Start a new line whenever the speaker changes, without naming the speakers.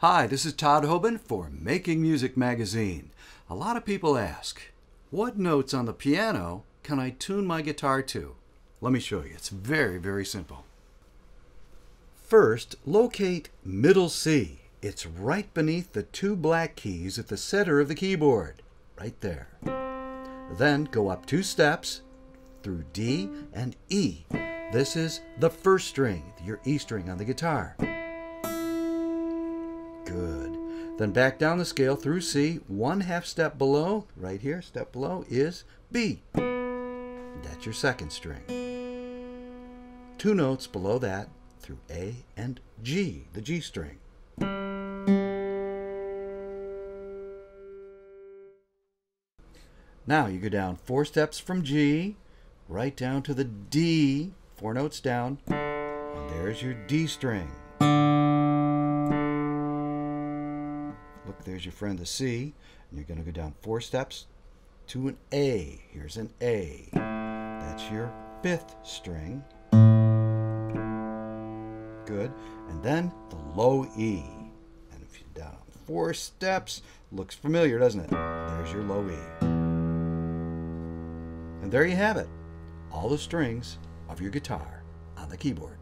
Hi, this is Todd Hobin for Making Music Magazine. A lot of people ask, what notes on the piano can I tune my guitar to? Let me show you. It's very, very simple. First, locate middle C. It's right beneath the two black keys at the center of the keyboard, right there. Then go up two steps through D and E. This is the first string, your E string on the guitar. Then back down the scale through C. One half step below, right here, step below, is B. That's your second string. Two notes below that through A and G, the G string. Now you go down four steps from G, right down to the D, four notes down, and there's your D string. There's your friend the C, and you're going to go down four steps to an A. Here's an A. That's your fifth string. Good. And then the low E. And if you're down four steps, looks familiar, doesn't it? There's your low E. And there you have it, all the strings of your guitar on the keyboard.